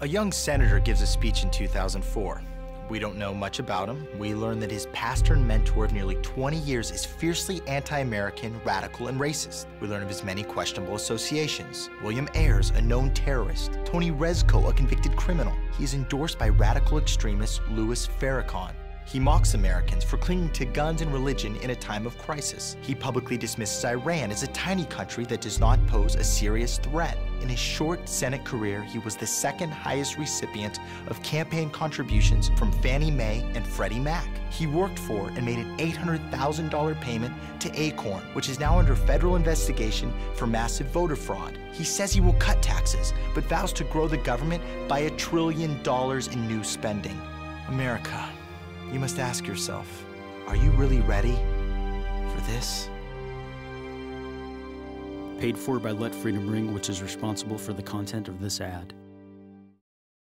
A young senator gives a speech in 2004. We don't know much about him. We learn that his pastor and mentor of nearly 20 years is fiercely anti American, radical, and racist. We learn of his many questionable associations. William Ayers, a known terrorist. Tony Rezko, a convicted criminal. He is endorsed by radical extremist Louis Farrakhan. He mocks Americans for clinging to guns and religion in a time of crisis. He publicly dismisses Iran as a tiny country that does not pose a serious threat. In his short Senate career, he was the second highest recipient of campaign contributions from Fannie Mae and Freddie Mac. He worked for and made an $800,000 payment to Acorn, which is now under federal investigation for massive voter fraud. He says he will cut taxes, but vows to grow the government by a trillion dollars in new spending. America. You must ask yourself, are you really ready for this? Paid for by Let Freedom Ring, which is responsible for the content of this ad.